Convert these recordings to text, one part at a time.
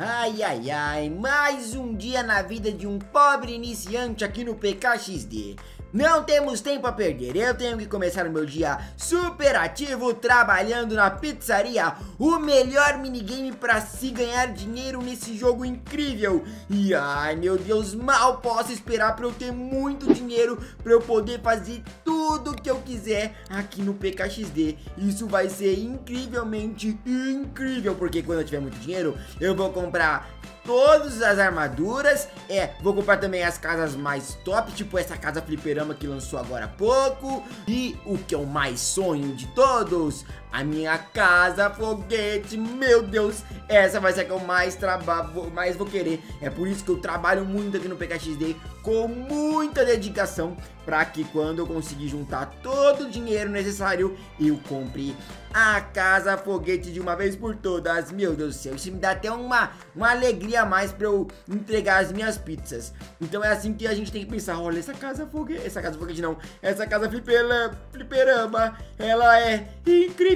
Ai, ai, ai, mais um dia na vida de um pobre iniciante aqui no PKXD. Não temos tempo a perder, eu tenho que começar o meu dia super ativo trabalhando na pizzaria, o melhor minigame para se ganhar dinheiro nesse jogo incrível. E ai meu Deus, mal posso esperar para eu ter muito dinheiro para eu poder fazer tudo que eu quiser aqui no PKXD. Isso vai ser incrivelmente incrível, porque quando eu tiver muito dinheiro, eu vou comprar todas as armaduras. É, vou comprar também as casas mais top, tipo essa casa fliperama que lançou agora há pouco. E o que é o mais sonho de todos, a minha casa foguete. Meu Deus, essa vai ser a que eu mais trabalho, mais vou querer. É por isso que eu trabalho muito aqui no PKXD com muita dedicação para que quando eu conseguir juntar todo o dinheiro necessário, eu compre a casa foguete de uma vez por todas. Meu Deus do céu, isso me dá até uma, uma alegria a mais para eu entregar as minhas pizzas. Então é assim que a gente tem que pensar, olha, essa casa foguete, essa casa foguete não, essa casa fliperama, ela é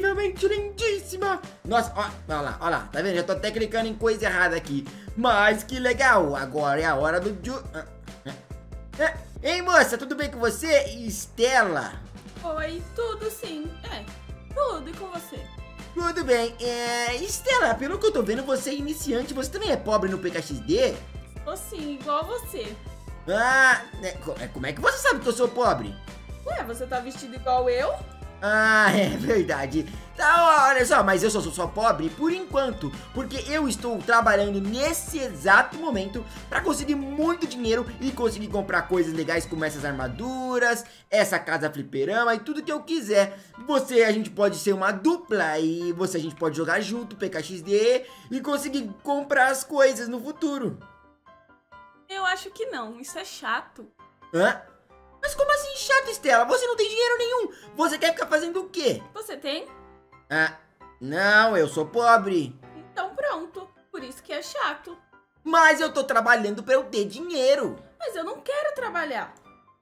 incrivelmente lindíssima. Nossa, ó, olha lá, olha lá, tá vendo? Já tô até clicando em coisa errada aqui. Mas que legal, agora é a hora do... Ju... Ah, ah, ah. Ei, moça, tudo bem com você? Estela? Oi, tudo sim. É, tudo, e com você? Tudo bem. É, Estela, pelo que eu tô vendo, você é iniciante. Você também é pobre no PKXD? Sou sim, igual você. Ah, né, é, como é que você sabe que eu sou pobre? Ué, você tá vestido igual eu? Ah, é verdade. Tá, olha só, mas eu só sou só pobre por enquanto, porque eu estou trabalhando nesse exato momento para conseguir muito dinheiro e conseguir comprar coisas legais como essas armaduras, essa casa fliperama e tudo que eu quiser. Você, a gente pode ser uma dupla e você a gente pode jogar junto, PKXD e conseguir comprar as coisas no futuro. Eu acho que não, isso é chato. Hã? Mas como assim chato, Estela? Você não tem dinheiro nenhum. Você quer ficar fazendo o quê? Você tem? Ah, não, eu sou pobre. Então pronto, por isso que é chato. Mas eu tô trabalhando pra eu ter dinheiro. Mas eu não quero trabalhar.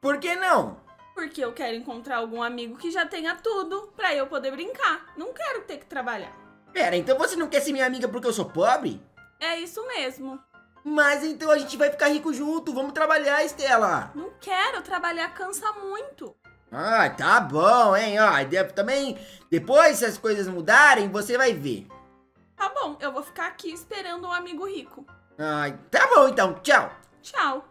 Por que não? Porque eu quero encontrar algum amigo que já tenha tudo pra eu poder brincar. Não quero ter que trabalhar. Pera, então você não quer ser minha amiga porque eu sou pobre? É isso mesmo. Mas então a gente vai ficar rico junto. Vamos trabalhar, Estela. Não quero, trabalhar cansa muito. Ah, tá bom, hein? Ó, de- também, depois se as coisas mudarem, você vai ver. Tá bom, eu vou ficar aqui esperando um amigo rico. Ai, tá bom então, tchau. Tchau.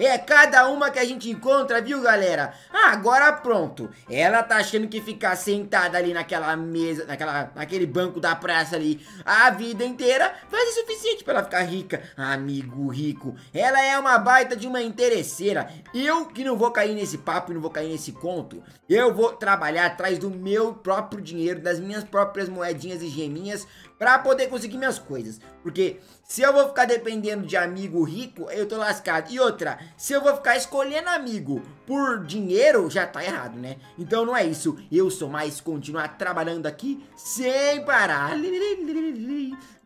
É cada uma que a gente encontra, viu, galera? Agora pronto. Ela tá achando que ficar sentada ali naquela mesa, naquela, naquele banco da praça ali a vida inteira vai ser suficiente pra ela ficar rica. Amigo rico. Ela é uma baita de uma interesseira. Eu que não vou cair nesse papo e não vou cair nesse conto. Eu vou trabalhar atrás do meu próprio dinheiro, das minhas próprias moedinhas e geminhas pra poder conseguir minhas coisas. Porque se eu vou ficar dependendo de amigo rico, eu tô lascado. E outra, se eu vou ficar escolhendo amigo por dinheiro, já tá errado, né? Então não é isso. Eu sou mais continuar trabalhando aqui sem parar.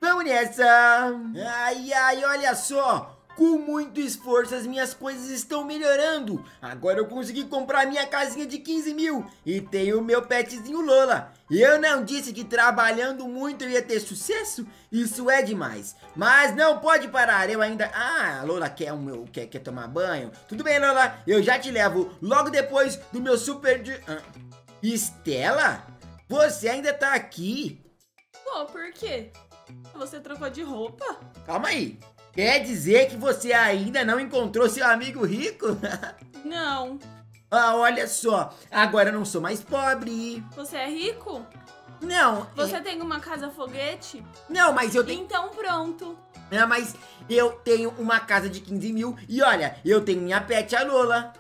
Vamos nessa! Ai, ai, olha só! Com muito esforço, as minhas coisas estão melhorando. Agora eu consegui comprar minha casinha de 15 mil e tenho o meu petzinho Lola. Eu não disse que trabalhando muito eu ia ter sucesso? Isso é demais. Mas não pode parar, eu ainda... Ah, a Lola quer, o meu... quer, quer tomar banho? Tudo bem, Lola, eu já te levo logo depois do meu super... De... Ah. Estela? Você ainda tá aqui? Pô, por quê? Você trocou de roupa? Calma aí. Quer dizer que você ainda não encontrou seu amigo rico? Não. ah, olha só, agora eu não sou mais pobre. Você é rico? Não, Você é- tem uma casa foguete? não, mas eu tenho, Então pronto. é, mas eu tenho uma casa de 15 mil e olha, eu tenho minha pet a Lola.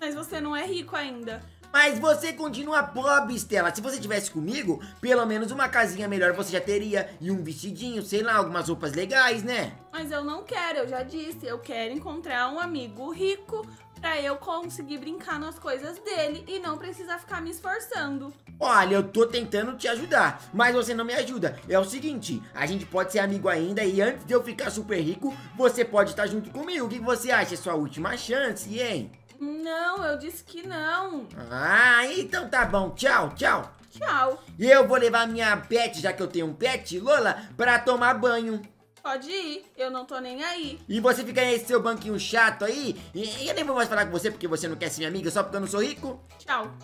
Mas você não é rico ainda. Mas você continua pobre, Estela. Se você tivesse comigo, pelo menos uma casinha melhor você já teria e um vestidinho, sei lá, algumas roupas legais, né? Mas eu não quero, eu já disse. Eu quero encontrar um amigo rico pra eu conseguir brincar nas coisas dele e não precisar ficar me esforçando. Olha, eu tô tentando te ajudar, mas você não me ajuda. É o seguinte, a gente pode ser amigo ainda e antes de eu ficar super rico, você pode estar junto comigo. O que você acha? É sua última chance, hein? Não, eu disse que não. Ah, então tá bom. Tchau, tchau. Tchau. E eu vou levar minha pet, já que eu tenho um pet, Lola, pra tomar banho. Pode ir, eu não tô nem aí. E você fica nesse seu banquinho chato aí, e eu nem vou mais falar com você porque você não quer ser minha amiga só porque eu não sou rico. Tchau.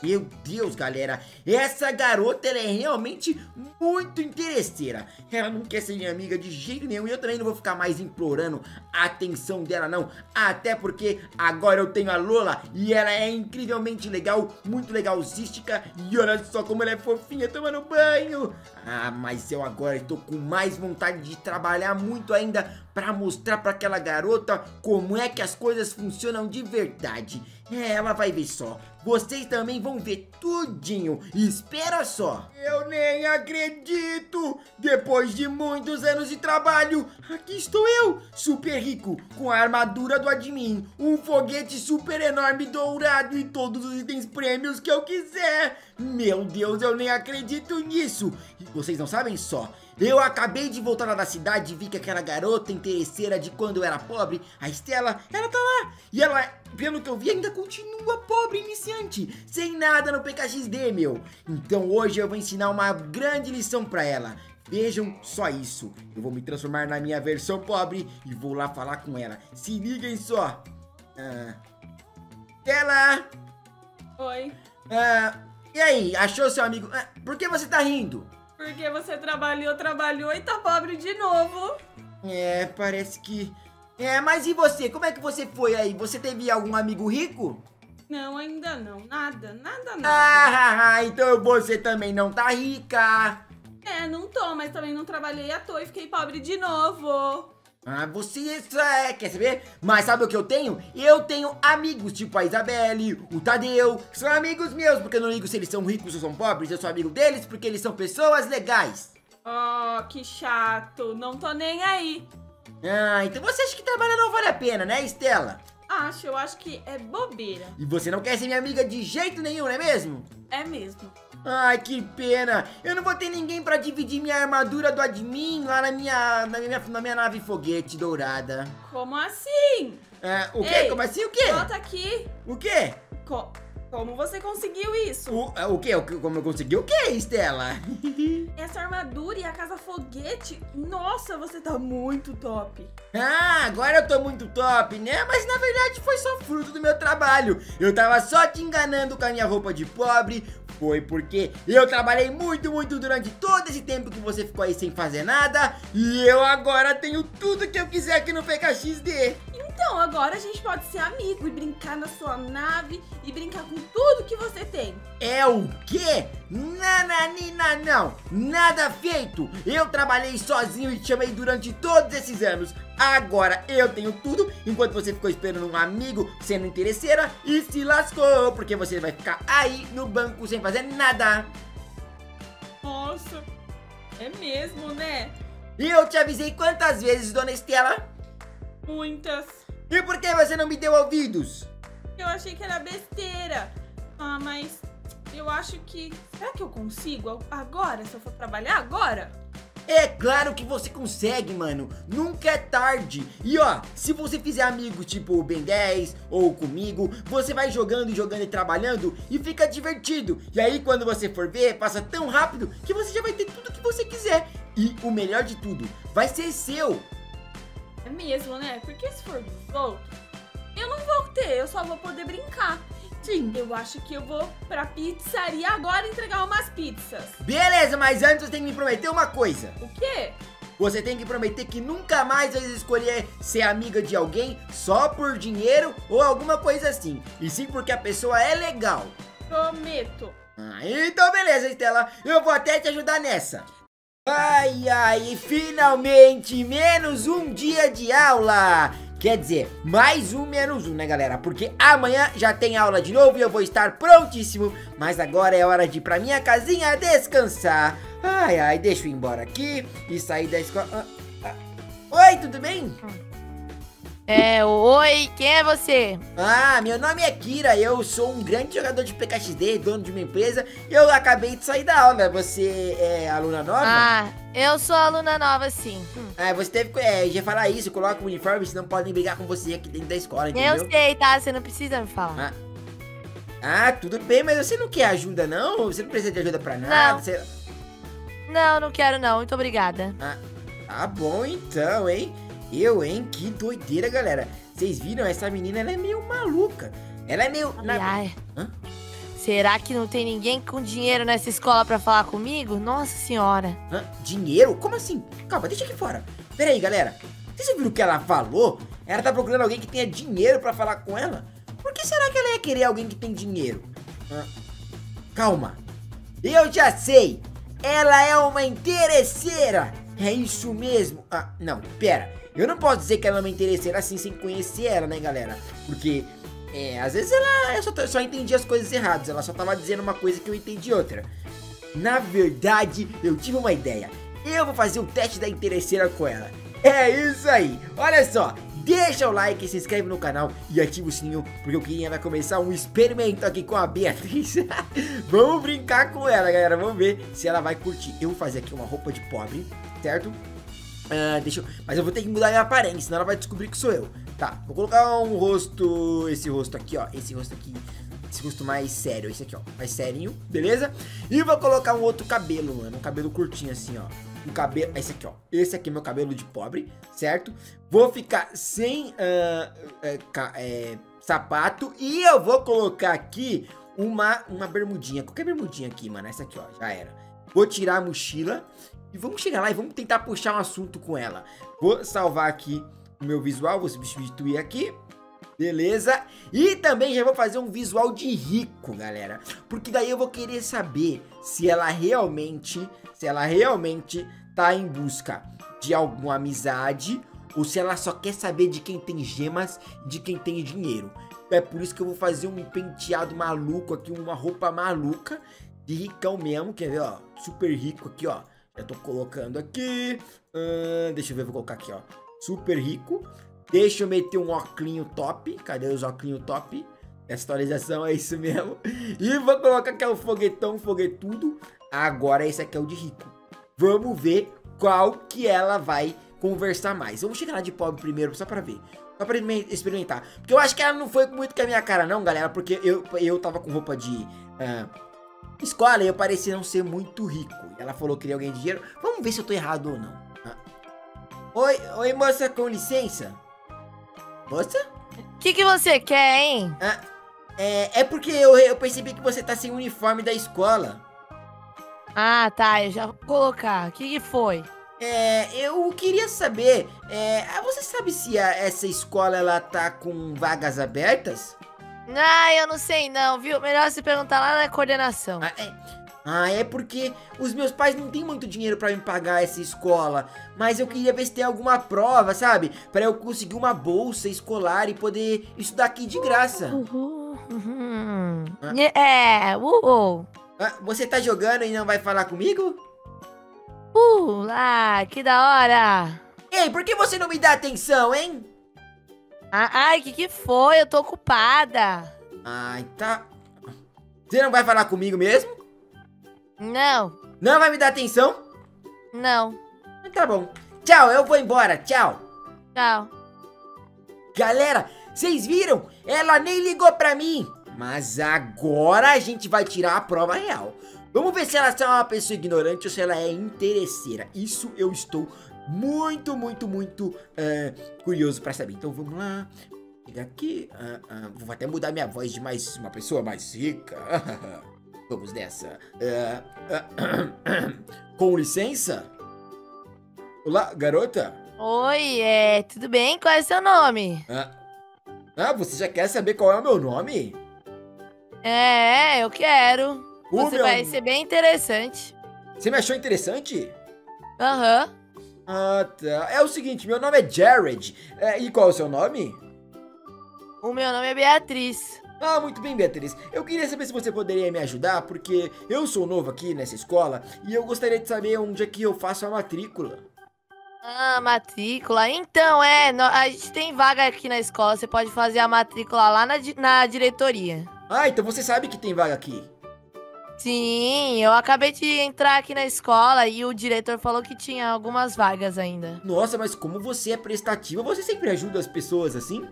Meu Deus, galera, essa garota ela é realmente muito interesseira. Ela não quer ser minha amiga de jeito nenhum e eu também não vou ficar mais implorando a atenção dela não. Até porque agora eu tenho a Lola e ela é incrivelmente legal, muito legalzística e olha só como ela é fofinha tomando banho. Ah, mas eu agora estou com mais vontade de trabalhar muito ainda para mostrar para aquela garota como é que as coisas funcionam de verdade. É, ela vai ver só. Vocês também vão ver tudinho. Espera só. Eu nem acredito. Depois de muitos anos de trabalho, aqui estou eu, super rico, com a armadura do admin, um foguete super enorme dourado e todos os itens prêmios que eu quiser. Meu Deus, eu nem acredito nisso. E vocês não sabem só. Eu acabei de voltar lá da cidade e vi que aquela garota interesseira de quando eu era pobre, a Estela, ela tá lá. E ela, pelo que eu vi, ainda continua pobre iniciante, sem nada no PKXD, meu. Então hoje eu vou ensinar uma grande lição pra ela. Vejam só isso. Eu vou me transformar na minha versão pobre e vou lá falar com ela. Se liguem só. Ah. Estela! Oi. Ah, e aí, achou seu amigo? Ah, por que você tá rindo? Porque você trabalhou, trabalhou e tá pobre de novo. É, parece que. É, mas e você? Como é que você foi aí? Você teve algum amigo rico? Não, ainda não. Nada, nada, nada. Ah, então você também não tá rica. É, não tô, mas também não trabalhei à toa e fiquei pobre de novo. Ah, você é, quer saber? Mas sabe o que eu tenho? Eu tenho amigos, tipo a Isabelle, o Tadeu, são amigos meus, porque eu não ligo se eles são ricos ou são pobres, eu sou amigo deles porque eles são pessoas legais. Oh, que chato. Não tô nem aí. Ah, então você acha que trabalhar não vale a pena, né, Estela? Acho, eu acho que é bobeira. E você não quer ser minha amiga de jeito nenhum, não é mesmo? É mesmo. Ai, que pena! Eu não vou ter ninguém pra dividir minha armadura do admin lá na minha, na minha, na minha nave foguete dourada. Como assim? É, o quê? Ei, Como assim? O quê? Volta aqui. O quê? Co- como você conseguiu isso? O, é, o que- como eu consegui? O quê, Estela? Essa armadura e a casa foguete? Nossa, você tá muito top. Ah, agora eu tô muito top, né? Mas na verdade foi só fruto do meu trabalho. Eu tava só te enganando com a minha roupa de pobre. Foi porque eu trabalhei muito, muito durante todo esse tempo que você ficou aí sem fazer nada. E eu agora tenho tudo que eu quiser aqui no PKXD. Então, agora a gente pode ser amigo e brincar na sua nave e brincar com tudo que você tem. É o quê? Nananina não, nada feito. Eu trabalhei sozinho e te chamei durante todos esses anos. Agora eu tenho tudo, enquanto você ficou esperando um amigo sendo interesseira e se lascou, porque você vai ficar aí no banco sem fazer nada. Nossa, é mesmo, né? E eu te avisei quantas vezes, dona Estela? Muitas. E por que você não me deu ouvidos? Eu achei que era besteira. Ah, mas eu acho que. Será que eu consigo agora? Se eu for trabalhar agora? É claro que você consegue, mano. Nunca é tarde. E ó, se você fizer amigos tipo o Ben 10 ou comigo, você vai jogando, jogando e trabalhando e fica divertido. E aí quando você for ver, passa tão rápido que você já vai ter tudo que você quiser. E o melhor de tudo, vai ser seu. É mesmo, né? Porque se for dos outros, eu não vou ter, eu só vou poder brincar. Sim. Eu acho que eu vou pra pizzaria agora entregar umas pizzas. Beleza, mas antes você tem que me prometer uma coisa. O quê? Você tem que prometer que nunca mais vai escolher ser amiga de alguém só por dinheiro ou alguma coisa assim. E sim porque a pessoa é legal. Prometo. Ah, então beleza, Estela. Eu vou até te ajudar nessa. Ai, ai, finalmente menos um dia de aula. Quer dizer, mais um menos um, né, galera? Porque amanhã já tem aula de novo e eu vou estar prontíssimo. Mas agora é hora de ir pra minha casinha descansar. Ai, ai, deixa eu ir embora aqui e sair da escola. Ah, ah. Oi, tudo bem? É, oi, quem é você? Ah, meu nome é Kira, eu sou um grande jogador de PKXD, dono de uma empresa, e eu acabei de sair da aula. Você é aluna nova? Ah, eu sou aluna nova, sim. Hum. Ah, você teve. É, já falar isso, coloca o uniforme, senão podem brigar com você aqui dentro da escola, entendeu? Eu sei, tá? Você não precisa me falar. Ah. Ah, tudo bem, mas você não quer ajuda, não? Você não precisa de ajuda pra nada? Não. Você- Não, não quero não. Muito obrigada. Tá bom então, hein? Eu, hein? Que doideira, galera. Vocês viram? Essa menina, ela é meio maluca. Ela é meio... na- Ai, Hã? Será que não tem ninguém com dinheiro nessa escola pra falar comigo? Nossa senhora. Hã? Dinheiro? Como assim? Calma, deixa aqui fora. Pera aí, galera. Vocês viram o que ela falou? Ela tá procurando alguém que tenha dinheiro pra falar com ela? Por que será que ela ia querer alguém que tem dinheiro? Hã? Calma. Eu já sei. Ela é uma interesseira. É isso mesmo. Ah, não, pera. Eu não posso dizer que ela é uma interesseira assim sem conhecer ela, né, galera? Porque, é, às vezes ela eu só, só entendi as coisas erradas. Ela só tava dizendo uma coisa que eu entendi outra. Na verdade, eu tive uma ideia. Eu vou fazer um teste da interesseira com ela. É isso aí. Olha só. Deixa o like, se inscreve no canal e ativa o sininho, porque o Kirinha vai começar um experimento aqui com a Beatriz. Vamos brincar com ela, galera. Vamos ver se ela vai curtir. Eu vou fazer aqui uma roupa de pobre, certo? Ah, deixa eu... Mas eu vou ter que mudar minha aparência, senão ela vai descobrir que sou eu. Tá, vou colocar um rosto... Esse rosto aqui, ó. Esse rosto aqui. Esse rosto mais sério. Esse aqui, ó. Mais serinho, beleza? E vou colocar um outro cabelo, mano. Um cabelo curtinho assim, ó. Um cabelo... Esse aqui, ó. Esse aqui é meu cabelo de pobre, certo? Vou ficar sem ah, é, é, sapato. E eu vou colocar aqui uma, uma bermudinha. Qualquer bermudinha aqui, mano. Essa aqui, ó. Já era. Vou tirar a mochila. E vamos chegar lá e vamos tentar puxar um assunto com ela. Vou salvar aqui o meu visual, vou substituir aqui. Beleza? E também já vou fazer um visual de rico, galera. Porque daí eu vou querer saber se ela realmente, se ela realmente tá em busca de alguma amizade ou se ela só quer saber de quem tem gemas e de quem tem dinheiro. É por isso que eu vou fazer um penteado maluco aqui, uma roupa maluca de ricão mesmo, quer ver, ó? Super rico aqui, ó. Já tô colocando aqui. Deixa eu ver, vou colocar aqui, ó. Super rico. Deixa eu meter um óculinho top. Cadê os óculinho top? Essa atualização é isso mesmo. E vou colocar aqui o foguetão, foguetudo. Agora esse aqui é o de rico. Vamos ver qual que ela vai conversar mais. Vamos chegar lá de pobre primeiro, só pra ver. Só pra me- experimentar. Porque eu acho que ela não foi muito com a minha cara, não, galera. Porque eu, eu tava com roupa de ah, escola e eu parecia não ser muito rico. E ela falou que queria alguém de dinheiro. Vamos ver se eu tô errado ou não. Ah. Oi, oi, moça, com licença. Moça? O que, que você quer, hein? Ah, é, é porque eu, eu percebi que você tá sem o uniforme da escola. Ah, tá. Eu já vou colocar. O que, que foi? É, eu queria saber, é, você sabe se a- essa escola ela tá com vagas abertas? Ah, eu não sei não, viu? Melhor se perguntar lá na coordenação. Ah, é, ah, é porque os meus pais não têm muito dinheiro pra me pagar essa escola, mas eu queria ver se tem alguma prova, sabe? Pra eu conseguir uma bolsa escolar e poder estudar aqui de graça. Uhul. Uhum. Ah. É, uhul. Ah, você tá jogando e não vai falar comigo? Uh, lá, que da hora. Ei, por que você não me dá atenção, hein? Ah, ai, que que foi? Eu tô ocupada. Ai, tá. Você não vai falar comigo mesmo? Não, Não vai me dar atenção? não. Tá bom. Tchau, eu vou embora. Tchau. Tchau. Galera, vocês viram? Ela nem ligou pra mim. Mas agora a gente vai tirar a prova real. Vamos ver se ela é uma pessoa ignorante ou se ela é interesseira. Isso eu estou muito, muito, muito eh, curioso pra saber. Então vamos lá. Pegar aqui. ah, ah, vou até mudar minha voz de mais uma pessoa mais rica. vamos nessa. Ah, ah, com licença? Olá, garota? Oi, é, tudo bem? Qual é o seu nome? Ah, ah, você já quer saber qual é o meu nome? É, eu quero. O Você meu- vai ser bem interessante. Você me achou interessante? Aham. Ah, tá. É o seguinte, meu nome é Jared. É, e qual é o seu nome? O meu nome é Beatriz. Ah, muito bem, Beatriz. Eu queria saber se você poderia me ajudar, porque eu sou novo aqui nessa escola e eu gostaria de saber onde é que eu faço a matrícula. Ah, matrícula. Então, é, a gente tem vaga aqui na escola. Você pode fazer a matrícula lá na, na diretoria. Ah, então você sabe que tem vaga aqui. Sim, eu acabei de entrar aqui na escola e o diretor falou que tinha algumas vagas ainda. Nossa, mas como você é prestativa, você sempre ajuda as pessoas assim?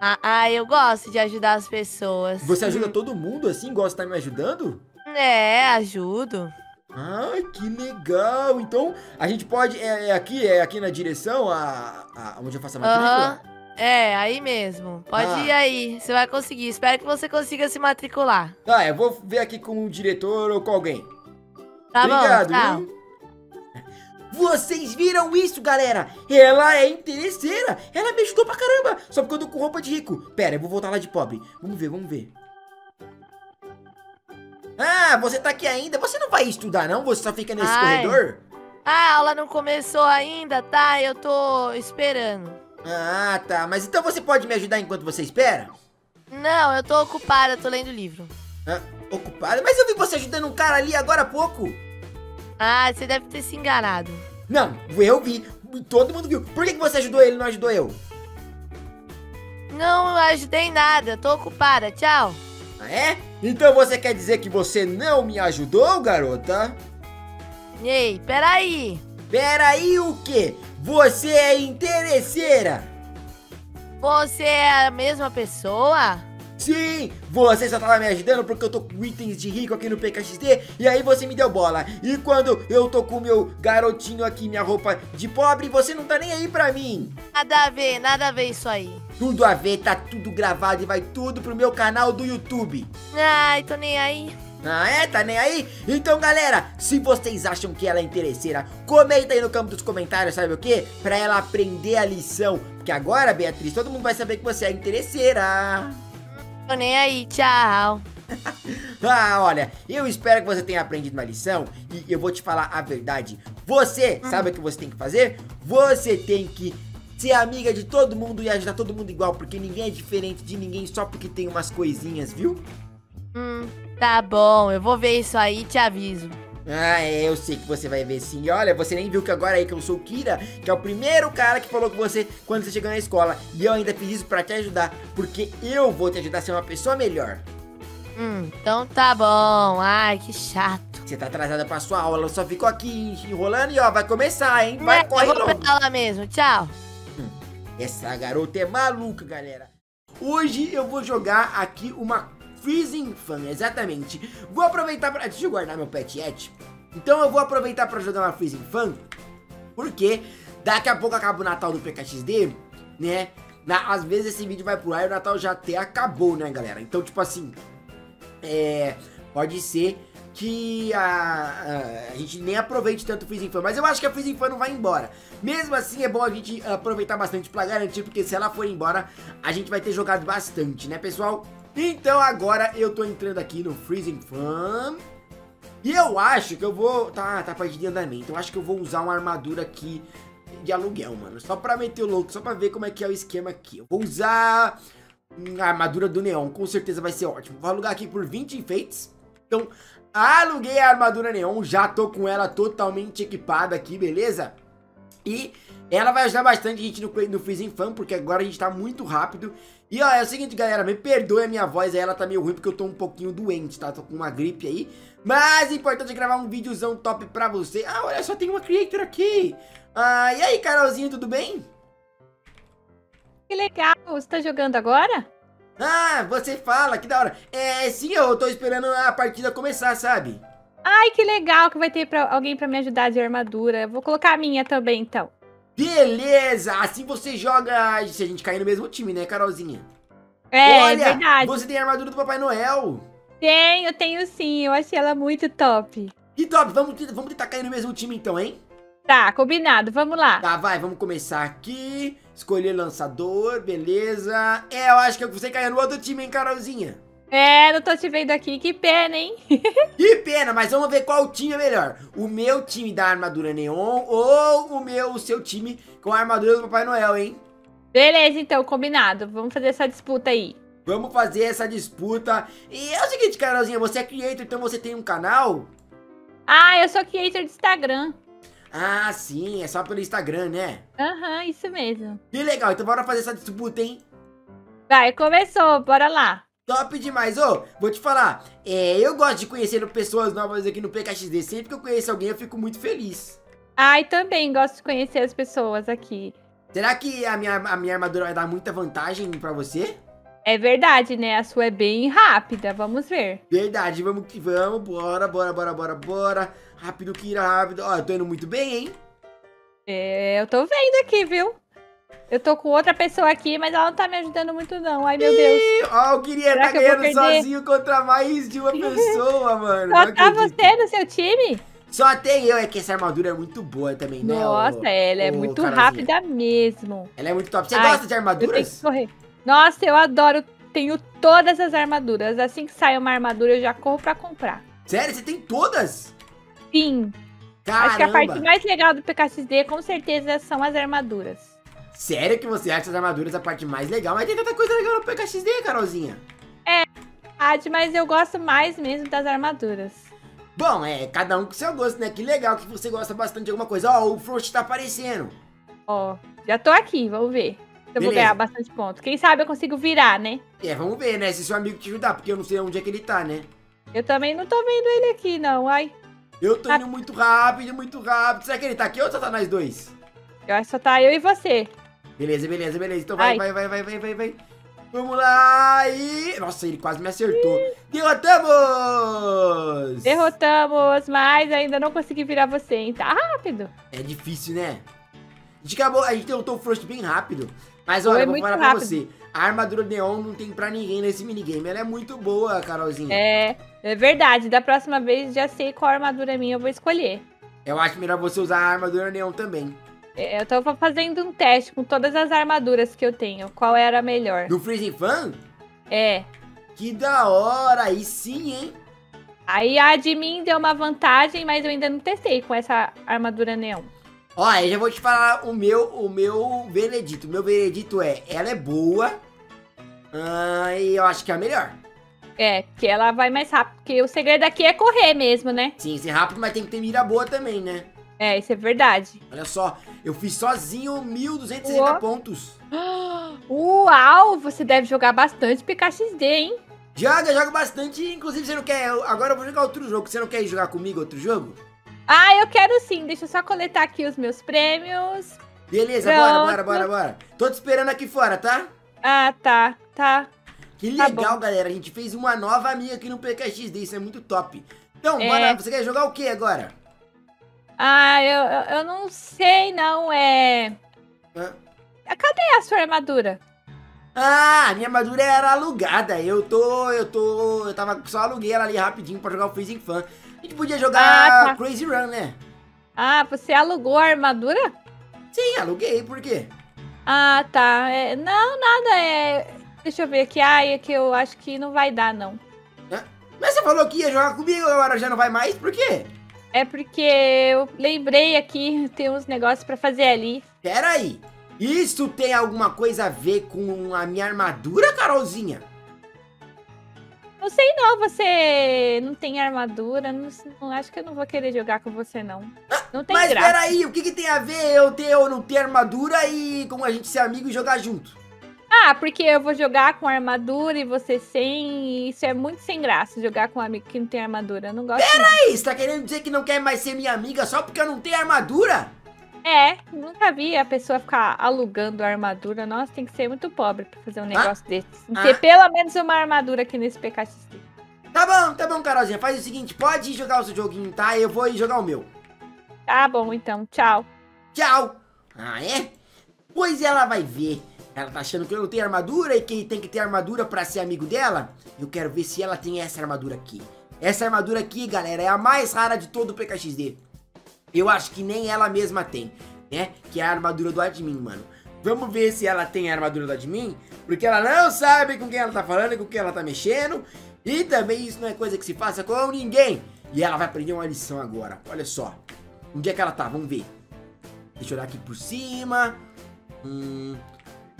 Ah, ah, eu gosto de ajudar as pessoas. Você ajuda todo mundo assim? Gosta de estar me ajudando? É, ajudo. Ai, que legal! Então, a gente pode. É, é aqui, é aqui na direção, a, a- onde eu faço a matrícula? Aham. É, aí mesmo. Pode Ah. ir aí. Você vai conseguir. Espero que você consiga se matricular. Tá, eu vou ver aqui com o diretor ou com alguém. Tá Obrigado, bom? Viu? Vocês viram isso, galera? Ela é interesseira. Ela me ajudou pra caramba. Só porque eu tô com roupa de rico. Pera, eu vou voltar lá de pobre. Vamos ver, vamos ver. Ah, você tá aqui ainda? Você não vai estudar, não? Você só fica nesse Ai. corredor? Ah, a aula não começou ainda, tá? Eu tô esperando. Ah, tá. Mas então você pode me ajudar enquanto você espera? Não, eu tô ocupada, tô lendo livro. Ah, ocupado? Mas eu vi você ajudando um cara ali agora há pouco. Ah, você deve ter se enganado. Não, eu vi. Todo mundo viu. Por que que você ajudou ele e não ajudou eu? Não ajudei nada, tô ocupada. Tchau. Ah, é? Então você quer dizer que você não me ajudou, garota? Ei, peraí. Peraí, o quê? Você é interesseira? Você é a mesma pessoa? Sim, você só tava me ajudando porque eu tô com itens de rico aqui no PKXD e aí você me deu bola. E quando eu tô com o meu garotinho aqui, minha roupa de pobre, você não tá nem aí pra mim. Nada a ver, nada a ver isso aí. Tudo a ver, tá tudo gravado e vai tudo pro meu canal do YouTube. Ai, tô nem aí. Ah, é? Tá nem aí? Então, galera, se vocês acham que ela é interesseira, comenta aí no campo dos comentários, sabe o quê? Pra ela aprender a lição. Porque agora, Beatriz, todo mundo vai saber que você é interesseira. Tô nem aí, tchau. Ah, olha, eu espero que você tenha aprendido uma lição e eu vou te falar a verdade. Você, sabe o que você tem que fazer? Você tem que ser amiga de todo mundo e ajudar todo mundo igual, porque ninguém é diferente de ninguém só porque tem umas coisinhas, viu? Hum, tá bom, eu vou ver isso aí e te aviso. Ah, é, eu sei que você vai ver sim. E olha, você nem viu que agora aí que eu sou o Kira, que é o primeiro cara que falou com você quando você chegou na escola. E eu ainda fiz isso pra te ajudar, porque eu vou te ajudar a ser uma pessoa melhor. Hum, então tá bom. Ai, que chato. Você tá atrasada pra sua aula, só ficou aqui enrolando e ó, vai começar, hein? Vai, É, corre eu vou logo. pra aula mesmo, tchau. Essa garota é maluca, galera. Hoje eu vou jogar aqui uma Freezing Fun, exatamente. Vou aproveitar pra... Deixa eu guardar meu pet yet. Então eu vou aproveitar pra jogar uma Freezing Fun, porque daqui a pouco acaba o Natal do PKXD, né? Na, às vezes esse vídeo vai pro ar e o Natal já até acabou, né, galera? Então, tipo assim, é... Pode ser que a, a, a gente nem aproveite tanto o Freezing Fun, mas eu acho que a Freezing Fun não vai embora. Mesmo assim, é bom a gente aproveitar bastante pra garantir, porque se ela for embora, a gente vai ter jogado bastante, né, pessoal? Então agora eu tô entrando aqui no Freezing Fun. E eu acho que eu vou... Tá, tá partida de andamento. Eu acho que eu vou usar uma armadura aqui de aluguel, mano. Só pra meter o louco, só pra ver como é que é o esquema aqui. Eu vou usar hum, a armadura do neon, com certeza vai ser ótimo. Vou alugar aqui por 20 enfeites. Então, aluguei a armadura neon, já tô com ela totalmente equipada aqui, beleza? E ela vai ajudar bastante a gente no, no Freezing Fan, porque agora a gente tá muito rápido. E ó, é o seguinte, galera, me perdoe a minha voz aí, ela tá meio ruim porque eu tô um pouquinho doente, tá? Tô com uma gripe aí. Mas o importante é gravar um videozão top pra você. Ah, olha só, tem uma creator aqui. Ah, e aí, Carolzinha, tudo bem? Que legal, você tá jogando agora? Ah, você fala, que da hora. É, sim, eu tô esperando a partida começar, sabe? Ai, que legal que vai ter pra, alguém pra me ajudar de armadura. Vou colocar a minha também, então. Beleza, assim você joga. Se a gente cair no mesmo time, né, Carolzinha? É, Olha, verdade. você tem a armadura do Papai Noel. Tenho, tenho sim. Eu achei ela muito top. Que top, vamos, vamos tentar cair no mesmo time então, hein? Tá, combinado. Vamos lá. Tá, vai, vamos começar aqui. Escolher lançador, beleza. É, eu acho que você caiu no outro time, hein, Carolzinha? É, não tô te vendo aqui. Que pena, hein? Que pena, mas vamos ver qual time é melhor. O meu time da armadura neon ou o meu, o seu time com a armadura do Papai Noel, hein? Beleza, então, combinado. Vamos fazer essa disputa aí. Vamos fazer essa disputa. E é o seguinte, Carolzinha, você é creator, então você tem um canal? Ah, eu sou creator de Instagram. Ah, sim, é só pelo Instagram, né? Aham, isso mesmo. Que legal, então bora fazer essa disputa, hein? Vai, começou. Bora lá. Top demais, ô, vou te falar, é, eu gosto de conhecer pessoas novas aqui no PKXD, sempre que eu conheço alguém eu fico muito feliz. Ai, também gosto de conhecer as pessoas aqui. Será que a minha, a minha armadura vai dar muita vantagem pra você? É verdade, né? A sua é bem rápida. Vamos ver. Verdade, vamos que vamos. Bora, bora, bora, bora, bora. Rápido, Kira, rápido. Ó, eu tô indo muito bem, hein? É, eu tô vendo aqui, viu? Eu tô com outra pessoa aqui, mas ela não tá me ajudando muito, não. Ai, meu Deus. Ó, eu queria estar que eu ganhando sozinho contra mais de uma pessoa, mano. Só Não tá acredito. você no seu time? Só tem eu, é que essa armadura é muito boa também, né? Nossa, ô- ela é muito Carolzinha? rápida mesmo. Ela é muito top. Você Ai, gosta de Eu armaduras? que correr. Nossa, eu adoro. Tenho todas as armaduras. Assim que sai uma armadura, eu já corro pra comprar. Sério, você tem todas? Sim. Caramba. Acho que a parte mais legal do PKXD, com certeza, são as armaduras. Sério que você acha as armaduras a parte mais legal? Mas tem tanta coisa legal no PKXD, Carolzinha. Ad, mas eu gosto mais mesmo das armaduras. Bom, é, cada um com seu gosto, né? Que legal que você gosta bastante de alguma coisa. Ó, o Frost tá aparecendo. Ó, já tô aqui, vamos ver. Eu vou Beleza. ganhar bastante ponto. Quem sabe eu consigo virar, né? É, vamos ver, né? Se seu amigo te ajudar, porque eu não sei onde é que ele tá, né? Eu também não tô vendo ele aqui, não. Ai, Eu tô Ah. indo muito rápido, muito rápido. Será que ele tá aqui ou só tá nós dois? eu acho que só tá eu e você. Beleza, beleza, beleza. Então vai, Ai. vai, vai, vai, vai, vai, vai. Vamos lá e... Nossa, ele quase me acertou. Derrotamos! Derrotamos, mas ainda não consegui virar você, hein? Tá rápido. É difícil, né? A gente acabou, a gente derrotou o Frost bem rápido. Mas Foi olha, eu vou falar pra rápido. você. A armadura neon não tem pra ninguém nesse minigame. Ela é muito boa, Carolzinha. É, é verdade. Da próxima vez já sei qual armadura minha eu vou escolher. Eu acho melhor você usar a armadura neon também. É, Eu tô fazendo um teste com todas as armaduras que eu tenho. Qual era a melhor? Do Freezing Fan? É. Que da hora! Aí sim, hein? Aí a de mim deu uma vantagem, mas eu ainda não testei com essa armadura neon. Ó, eu já vou te falar o meu, o meu veredito. O meu veredito é, ela é boa. ah, e eu acho que é a melhor. É, que ela vai mais rápido. Porque o segredo aqui é correr mesmo, né? Sim, ser rápido, mas tem que ter mira boa também, né? É, isso é verdade. Olha só, eu fiz sozinho 1.260 Uó. pontos. Uau, você deve jogar bastante PKXD, hein? Joga, joga bastante. Inclusive, você não quer. Agora eu vou jogar outro jogo. Você não quer ir jogar comigo outro jogo? Ah, eu quero sim. Deixa eu só coletar aqui os meus prêmios. Beleza, bora, Pronto. bora, bora, bora. Tô te esperando aqui fora, tá? Ah, tá, tá. Que Tá legal, galera. A gente fez uma nova amiga aqui no PKXD. Isso é muito top. Então, É. bora. Você quer jogar o que agora? Ah, eu, eu, não sei, não. É. Hã? Cadê a sua armadura? Ah, minha armadura era alugada. Eu tô. Eu tô. Eu tava só aluguei ela ali rapidinho pra jogar o Freezing Fan. A gente podia jogar Ah, tá. Crazy Run, né? Ah, você alugou a armadura? Sim, aluguei. Por quê? Ah, tá. É, não, nada. É. Deixa eu ver aqui. Ah, é que eu acho que não vai dar, não. Mas você falou que ia jogar comigo, agora já não vai mais? Por quê? É porque eu lembrei aqui, tem uns negócios pra fazer ali. Pera aí. Isso tem alguma coisa a ver com a minha armadura, Carolzinha? Não sei não, você não tem armadura, não, não- acho que eu não vou querer jogar com você não. Não tem Mas graça. peraí, o que, que tem a ver eu ter ou não ter armadura e com a gente ser amigo e jogar junto? Ah, porque eu vou jogar com armadura e você sem, isso é muito sem graça, jogar com um amigo que não tem armadura. Eu não gosto. Ei, você tá querendo dizer que não quer mais ser minha amiga só porque eu não tenho armadura? É, nunca vi a pessoa ficar alugando armadura. Nossa, tem que ser muito pobre pra fazer um negócio desse. Tem que Ah. ter pelo menos uma armadura aqui nesse PKXD. Tá bom, tá bom, Carolzinha. Faz o seguinte, pode jogar o seu joguinho, tá? Eu vou jogar o meu. Tá bom, então. Tchau. Tchau. Ah, é? Pois ela vai ver. Ela tá achando que eu não tenho armadura e que tem que ter armadura pra ser amigo dela? Eu quero ver se ela tem essa armadura aqui. Essa armadura aqui, galera, é a mais rara de todo o PKXD. Eu acho que nem ela mesma tem, né? Que é a armadura do admin, mano. Vamos ver se ela tem a armadura do admin, porque ela não sabe com quem ela tá falando com quem ela tá mexendo. E também isso não é coisa que se faça com ninguém. E ela vai aprender uma lição agora. Olha só. Onde é que ela tá? Vamos ver. Deixa eu olhar aqui por cima. Hum,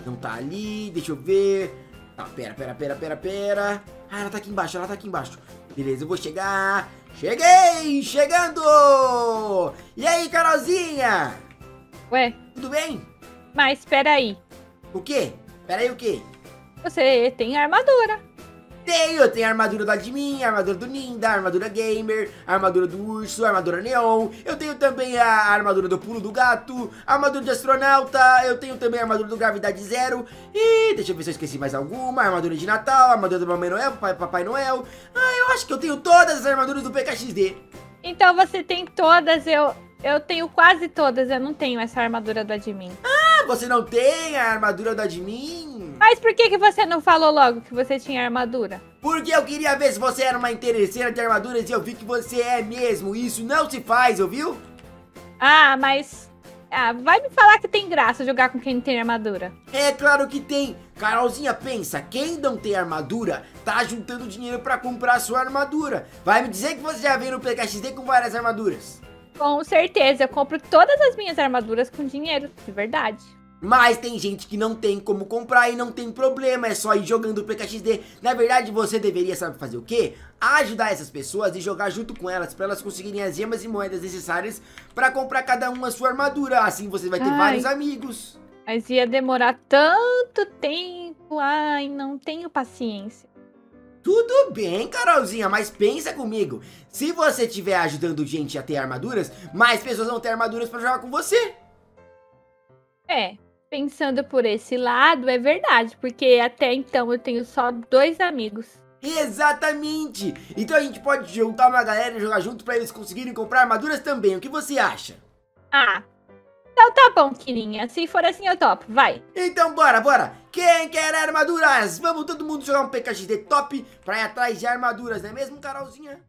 não tá ali. Deixa eu ver. Tá, pera, pera, pera, pera, pera. Ah, ela tá aqui embaixo, ela tá aqui embaixo. Beleza, eu vou chegar. Cheguei! Chegando! E aí, Carolzinha? Ué, Tudo bem? mas espera aí. O quê? Pera aí, o quê? Você tem armadura. Tenho, eu tenho a armadura do admin, a armadura do Ninda, a armadura gamer, a armadura do urso, a armadura neon. Eu tenho também a armadura do pulo do gato, a armadura de astronauta, eu tenho também a armadura do gravidade zero. E deixa eu ver se eu esqueci mais alguma, a armadura de Natal, a armadura do Mamãe Noel, Papai, Papai Noel. Ah, eu acho que eu tenho todas as armaduras do PKXD. Então você tem todas, eu, eu tenho quase todas, eu não tenho essa armadura do admin. Ah, você não tem a armadura do admin? Mas por que, que você não falou logo que você tinha armadura? Porque eu queria ver se você era uma interesseira de armaduras e eu vi que você é mesmo. Isso não se faz, ouviu? Ah, mas. Ah, vai me falar que tem graça jogar com quem não tem armadura. É claro que tem. Carolzinha, pensa, quem não tem armadura tá juntando dinheiro pra comprar sua armadura. Vai me dizer que você já veio no PKXD com várias armaduras. Com certeza, eu compro todas as minhas armaduras com dinheiro, de verdade. Mas tem gente que não tem como comprar e não tem problema, é só ir jogando o PKXD. Na verdade, você deveria saber fazer o quê? Ajudar essas pessoas e jogar junto com elas, para elas conseguirem as gemas e moedas necessárias para comprar cada uma a sua armadura. Assim você vai ter Ai. vários amigos. Mas ia demorar tanto tempo. Ai, não tenho paciência. Tudo bem, Carolzinha, mas pensa comigo. Se você estiver ajudando gente a ter armaduras, mais pessoas vão ter armaduras para jogar com você. É, pensando por esse lado, é verdade, porque até então eu tenho só dois amigos. Exatamente! Então a gente pode juntar uma galera e jogar junto para eles conseguirem comprar armaduras também. O que você acha? Ah, então tá bom, Kirinha. Se for assim, eu topo. Vai. Então bora, bora! Quem quer armaduras? Vamos todo mundo jogar um PKXD top pra ir atrás de armaduras, não é mesmo, Carolzinha?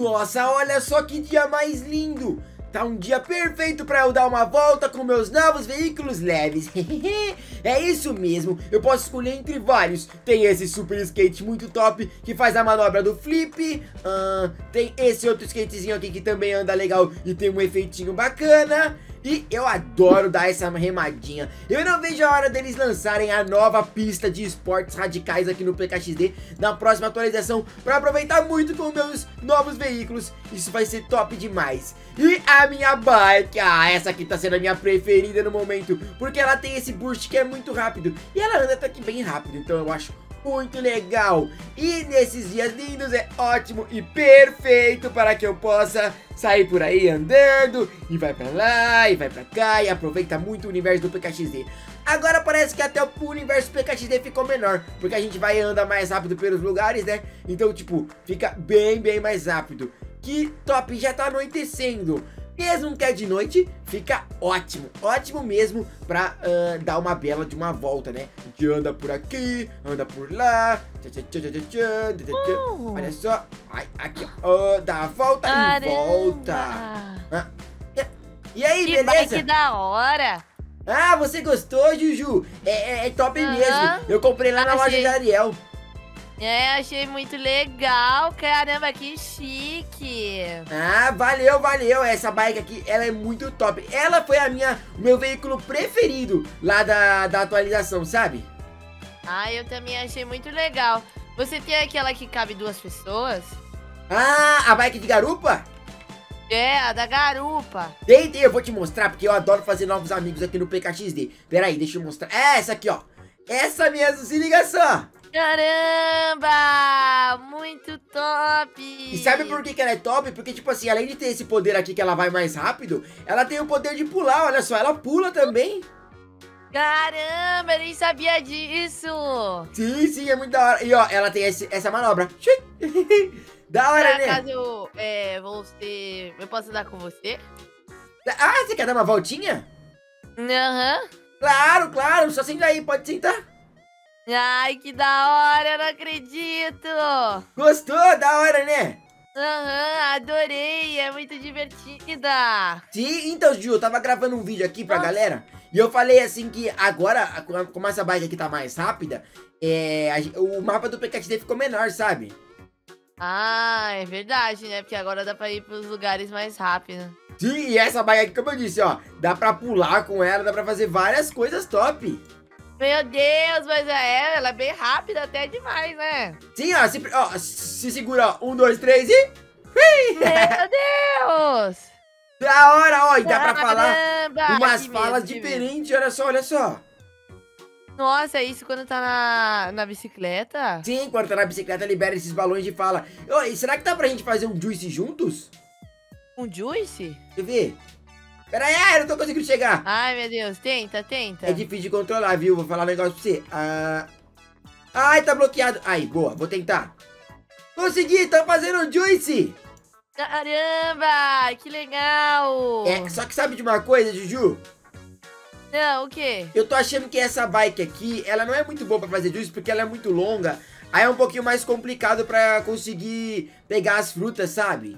Nossa, olha só que dia mais lindo! Tá um dia perfeito pra eu dar uma volta com meus novos veículos leves. é isso mesmo, eu posso escolher entre vários. Tem esse super skate muito top que faz a manobra do flip. Ah, tem esse outro skatezinho aqui que também anda legal e tem um efeitinho bacana. E eu adoro dar essa remadinha. Eu não vejo a hora deles lançarem a nova pista de esportes radicais aqui no PKXD na próxima atualização para aproveitar muito com meus novos veículos. Isso vai ser top demais. E a minha bike, ah, essa aqui tá sendo a minha preferida no momento, porque ela tem esse boost que é muito rápido e ela anda até que bem rápido, então eu acho muito legal. E nesses dias lindos é ótimo e perfeito para que eu possa sair por aí andando e vai pra lá e vai pra cá e aproveita muito o universo do PKXD. Agora parece que até o universo PKXD ficou menor, porque a gente vai andar mais rápido pelos lugares, né? Então, tipo, fica bem, bem mais rápido. Que top, já tá anoitecendo mesmo que é de noite, fica ótimo, ótimo mesmo pra uh, dar uma bela de uma volta, né? De anda por aqui, anda por lá, tchá, tchá, tchá, tchá, tchá, tchá, tchá. Oh. Olha só, Ai, aqui, ó, dá a volta Caramba. e volta. Ah, e aí, que beleza? Que da hora! Ah, você gostou, Juju? É, é, é top uhum. mesmo. Eu comprei lá na Achei. loja de Ariel. É, achei muito legal. Caramba, que chique. Ah, valeu, valeu. Essa bike aqui, ela é muito top. Ela foi a minha, o meu veículo preferido lá da, da atualização, sabe? Ah, eu também achei muito legal. Você tem aquela que cabe duas pessoas? Ah, a bike de garupa? É, a da garupa. Tem, tem, eu vou te mostrar, porque eu adoro fazer novos amigos aqui no PKXD. Pera aí, deixa eu mostrar. É essa aqui, ó. Essa mesmo, se liga só. Caramba! Muito top! E sabe por que, que ela é top? Porque, tipo assim, além de ter esse poder aqui que ela vai mais rápido, ela tem o poder de pular, olha só, ela pula também. Caramba, eu nem sabia disso! Sim, sim, é muito da hora. E ó, ela tem esse- essa manobra. da hora, né? acaso, é, você... Eu posso andar com você? Ah, você quer dar uma voltinha? Aham. Claro, claro, só senta aí, pode sentar. Ai, que da hora, eu não acredito! Gostou? Da hora, né? Aham, adorei, é muito divertida! Sim, então, Ju, eu tava gravando um vídeo aqui pra Nossa. galera e eu falei assim que agora, como essa bike aqui tá mais rápida, é, a o mapa do PKXD ficou menor, sabe? Ah, é verdade, né? Porque agora dá pra ir pros lugares mais rápido. Sim, e essa bike aqui, como eu disse, ó, dá pra pular com ela, dá pra fazer várias coisas top. Meu Deus, mas é, ela é bem rápida até demais, né? Sim, ó, se, ó, se segura, ó, um, dois, três e... Meu Deus! Da hora, ó, e dá pra falar Caramba, umas falas diferentes, olha só, olha só. Nossa, é isso quando tá na, na bicicleta? Sim, quando tá na bicicleta, libera esses balões e fala: Oi, será que dá pra gente fazer um juice juntos? Um juice? Deixa eu ver. Pera aí, ah, eu não tô conseguindo chegar. Ai, meu Deus. Tenta, tenta. É difícil de controlar, viu? Vou falar um negócio pra você. Ah... Ai, tá bloqueado. Aí, boa, vou tentar. Consegui, tá fazendo juice. Caramba, que legal. É, só que sabe de uma coisa, Juju? Não, o quê? Eu tô achando que essa bike aqui, ela não é muito boa pra fazer juice porque ela é muito longa. Aí é um pouquinho mais complicado pra conseguir pegar as frutas, sabe?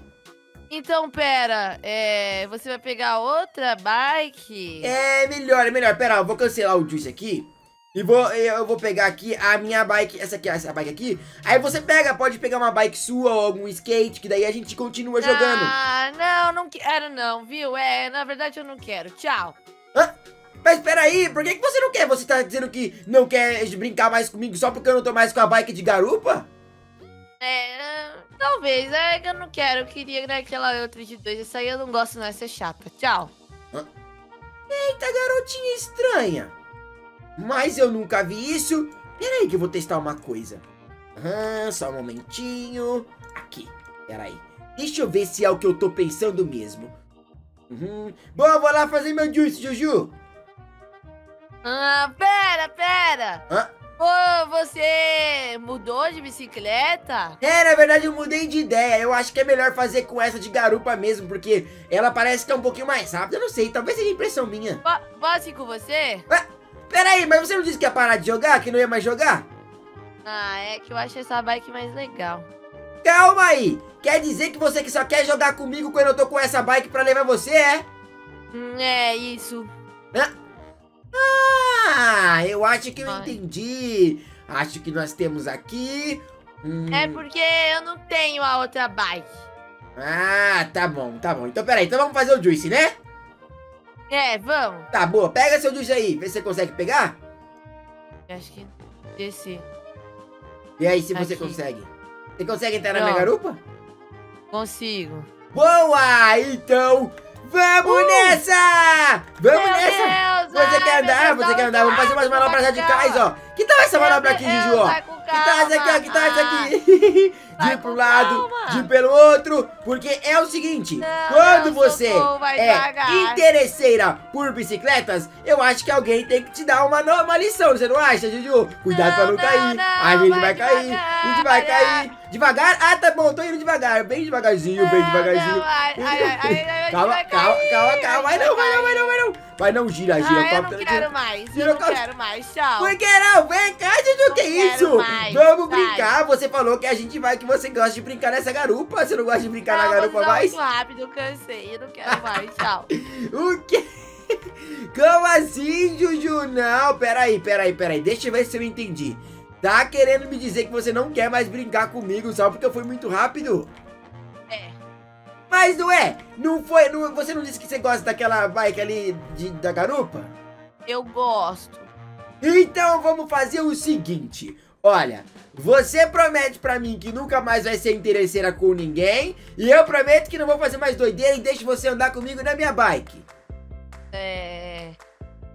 Então, pera, é, você vai pegar outra bike? É melhor, é melhor. Pera, eu vou cancelar o juice aqui. E vou, eu vou pegar aqui a minha bike, essa aqui, essa bike aqui. Aí você pega, pode pegar uma bike sua ou algum skate, que daí a gente continua jogando. Ah, não, não quero não, viu? É, na verdade eu não quero. Tchau. Hã? Mas peraí, por que, que você não quer? Você tá dizendo que não quer brincar mais comigo só porque eu não tô mais com a bike de garupa? É, talvez, é que eu não quero. Eu queria naquela outra de dois. Essa aí eu não gosto, não, essa é chata. Tchau. Eita, garotinha estranha. Mas eu nunca vi isso. Peraí que eu vou testar uma coisa. Aham, só um momentinho. Aqui, peraí. Deixa eu ver se é o que eu tô pensando mesmo. Uhum. Bom, eu vou lá fazer meu juice, Juju. Ah, pera, pera. Hã? Ô, você mudou de bicicleta? É, na verdade eu mudei de ideia. Eu acho que é melhor fazer com essa de garupa mesmo, porque ela parece que é um pouquinho mais rápida. Eu não sei, talvez seja impressão minha. Po- posso ir com você? Ah, peraí, mas você não disse que ia parar de jogar? Que não ia mais jogar? Ah, é que eu acho essa bike mais legal. Calma aí! Quer dizer que você que só quer jogar comigo quando eu tô com essa bike pra levar você, é? Hum, É, isso. Ah, eu acho que eu Ai. entendi. Acho que nós temos aqui. hum, É porque eu não tenho a outra bike. Ah, tá bom, tá bom. Então peraí, então vamos fazer o juice, né? É, vamos. Tá, boa. Pega seu juice aí, vê se você consegue pegar. Acho que desci. E aí, se você Aqui. consegue. Você consegue entrar na minha Pronto. garupa? Consigo. Boa! Então, vamos Uh! nessa! Vamos Meu nessa! Deus, Você ai, quer andar? Deus, Você quer não andar? Vamos fazer umas manobras radicais, ó. Que tal essa Meu manobra aqui, Juju, ó? Que tal essa aqui, ó? Que tal essa aqui? De pro lado, calma. de pelo outro. Porque é o seguinte, Não, quando não, você é interesseira por bicicletas, eu acho que alguém tem que te dar uma, no- uma lição, você não acha, Juju? Cuidado pra não, Não, cair. não, a gente vai, vai cair. a gente vai cair. Devagar? Ah, tá bom, tô indo devagar. Bem devagarzinho, bem Não, devagarzinho. não, calma, calma, calma, calma. Vai não, vai não, vai não, vai não. Vai não, gira, gira. Ah, eu não quero mais. Gira Eu não quero mais. Tchau. Por que não? Vem cá, Juju, que Não isso? Vamos brincar. Você falou que a gente vai, que você gosta de brincar nessa garupa. Você não gosta de brincar na Não, garupa mais? muito rápido, cansei. Eu não quero mais. Tchau. O quê? Como assim, Juju? Não, peraí, peraí, peraí. Deixa eu ver se eu entendi. Tá querendo me dizer que você não quer mais brincar comigo só porque eu fui muito rápido? É. Mas não é? Não foi? Não, você não disse que você gosta daquela bike ali de- da garupa? Eu gosto. Então vamos fazer o seguinte. Olha, você promete pra mim que nunca mais vai ser interesseira com ninguém. E eu prometo que não vou fazer mais doideira e deixo você andar comigo na minha bike. É.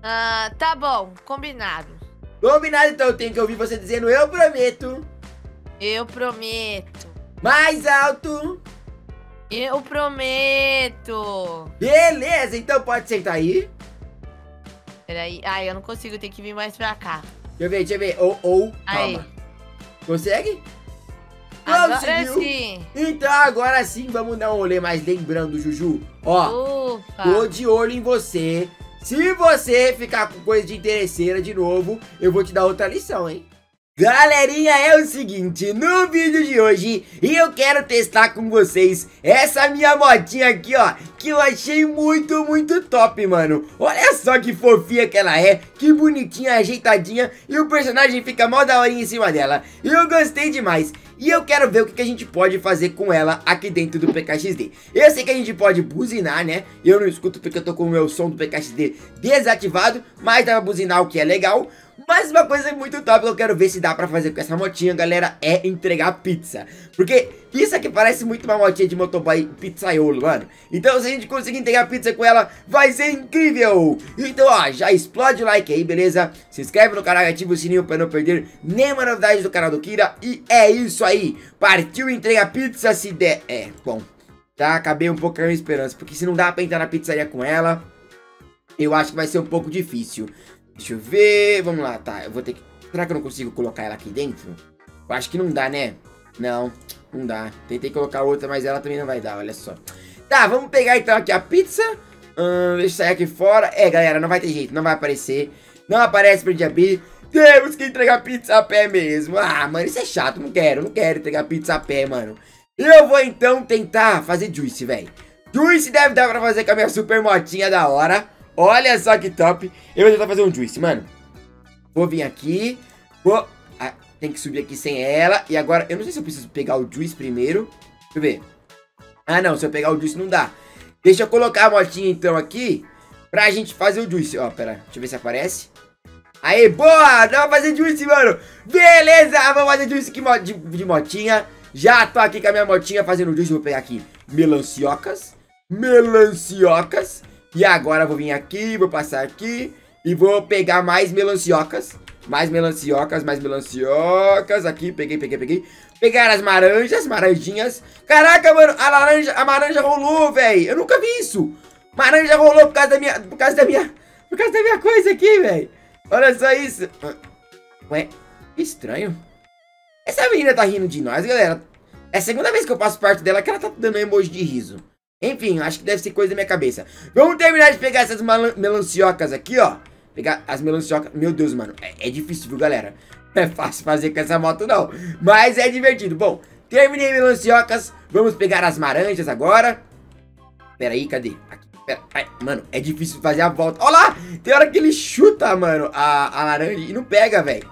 Ah, tá bom, combinado. Combinado, então eu tenho que ouvir você dizendo eu prometo. Eu prometo. Mais alto. Eu prometo. Beleza, então pode sentar aí. Peraí. Ai, eu não consigo, tem que vir mais pra cá. Deixa eu ver, deixa eu ver. Ou, ou, Aí. calma. Consegue? Agora Conseguiu. sim. Então agora sim vamos dar um rolê mais lembrando, Juju. Ó, Ufa. tô de olho em você. Se você ficar com coisa de interesseira de novo, eu vou te dar outra lição, hein? Galerinha, é o seguinte, no vídeo de hoje eu quero testar com vocês essa minha motinha aqui, ó, que eu achei muito, muito top, mano. Olha só que fofinha que ela é, que bonitinha, ajeitadinha e o personagem fica mó da horinha em cima dela. Eu gostei demais. E eu quero ver o que, a gente pode fazer com ela aqui dentro do PKXD. Eu sei que a gente pode buzinar, né? Eu não escuto porque eu tô com o meu som do PKXD desativado, mas dá pra buzinar o que é legal. Mas uma coisa muito top que eu quero ver se dá pra fazer com essa motinha, galera, é entregar pizza. Porque isso aqui parece muito uma motinha de motoboy pizzaiolo, mano. Então se a gente conseguir entregar pizza com ela, vai ser incrível. Então, ó, já explode o like aí, beleza? Se inscreve no canal e ativa o sininho pra não perder nenhuma novidade do canal do Kira. E é isso aí. Partiu entregar pizza se der... É, bom, tá? Acabei um pouco a esperança. Porque se não dá pra entrar na pizzaria com ela, eu acho que vai ser um pouco difícil. Deixa eu ver. Vamos lá, tá. Eu vou ter que. Será que eu não consigo colocar ela aqui dentro? Eu acho que não dá, né? Não, não dá. Tentei colocar outra, mas ela também não vai dar, olha só. Tá, vamos pegar então aqui a pizza. Hum, deixa eu sair aqui fora. É, galera, não vai ter jeito, não vai aparecer. Não aparece pra gente abrir. Temos que entregar pizza a pé mesmo. Ah, mano, isso é chato. Não quero, não quero entregar pizza a pé, mano. Eu vou então tentar fazer juice, velho. Juice deve dar pra fazer com a minha super motinha da hora. Olha só que top. Eu vou tentar fazer um juice, mano. Vou vir aqui. Vou... Ah, tem que subir aqui sem ela. E agora, eu não sei se eu preciso pegar o juice primeiro. Deixa eu ver. Ah, não. Se eu pegar o juice, não dá. Deixa eu colocar a motinha, então, aqui. Pra gente fazer o juice. Ó, pera. Deixa eu ver se aparece. Aí, boa! Dá pra fazer juice, mano. Beleza! Vamos fazer juice aqui de, de motinha. Já tô aqui com a minha motinha fazendo juice. Vou pegar aqui melanciocas. Melanciocas. E agora vou vir aqui, vou passar aqui e vou pegar mais melanciocas. Mais melanciocas, mais melanciocas. Aqui, peguei, peguei, peguei. Pegar as maranjas, maranjinhas. Caraca, mano, a laranja, a maranja rolou, velho. Eu nunca vi isso. Maranja rolou por causa da minha, por causa da minha, por causa da minha coisa aqui, velho. Olha só isso. Ué, que estranho. Essa menina tá rindo de nós, galera. É a segunda vez que eu passo perto dela que ela tá dando emoji de riso. Enfim, acho que deve ser coisa da minha cabeça. Vamos terminar de pegar essas melanciocas aqui, ó. Pegar as melanciocas. Meu Deus, mano. É, é, difícil, viu, galera? Não é fácil fazer com essa moto, não. Mas é divertido. Bom, terminei melanciocas. Vamos pegar as maranjas agora. Pera aí, cadê? Aqui. Pera. Ai, mano, é difícil fazer a volta. Olha lá! Tem hora que ele chuta, mano, a, a laranja e não pega, velho.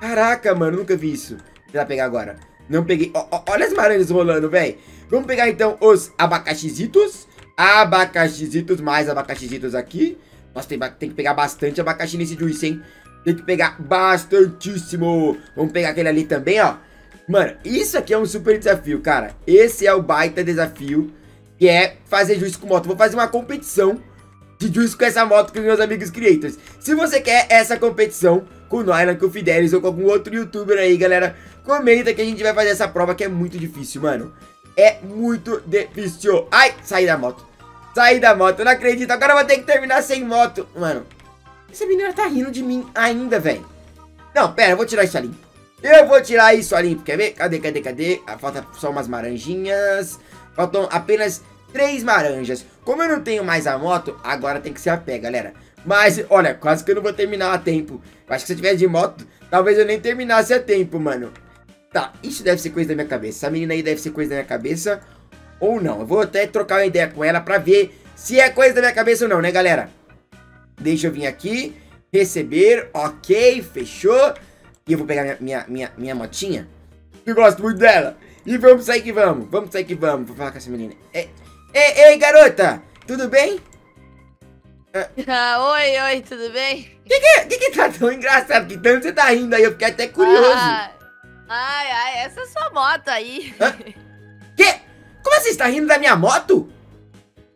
Caraca, mano, nunca vi isso. Vou pegar agora. Não peguei. olha as maranjas rolando, velho. Vamos pegar então os abacaxizitos. Abacaxizitos, mais abacaxizitos aqui. Nossa, tem, tem que pegar bastante abacaxi nesse juice, hein? Tem que pegar bastantíssimo. Vamos pegar aquele ali também, ó. Mano, isso aqui é um super desafio, cara. Esse é o baita desafio, que é fazer juice com moto. Vou fazer uma competição de juice com essa moto com os meus amigos creators. Se você quer essa competição com o Nylan, com o Fidelis ou com algum outro youtuber aí, galera, comenta que a gente vai fazer essa prova que é muito difícil, mano é muito difícil. Ai, saí da moto. Saí da moto, não acredito. Agora eu vou ter que terminar sem moto. Mano, essa menina tá rindo de mim ainda, velho. Não, pera, eu vou tirar isso ali. Eu vou tirar isso ali. Quer ver? Cadê, cadê, cadê? Ah, falta só umas maranjinhas. Faltam apenas três maranjas. Como eu não tenho mais a moto, agora tem que ser a pé, galera. Mas, olha, quase que eu não vou terminar a tempo. acho que se eu tivesse de moto, talvez eu nem terminasse a tempo, mano. Tá, isso deve ser coisa da minha cabeça. Essa menina aí deve ser coisa da minha cabeça. Ou não. Eu vou até trocar uma ideia com ela pra ver se é coisa da minha cabeça ou não, né, galera? Deixa eu vir aqui. Receber. Ok, fechou. E eu vou pegar minha, minha, minha, minha motinha. Eu gosto muito dela. E vamos sair que vamos. Vamos sair que vamos. Vou falar com essa menina. Ei, ei, ei garota. Tudo bem? Ah, oi, oi, tudo bem? O que, que, que, que tá tão engraçado? Que tanto você tá rindo aí? Eu fiquei até curioso. Ah, Ai, ai, essa é sua moto aí. Hã? Quê? Como assim? Você tá rindo da minha moto?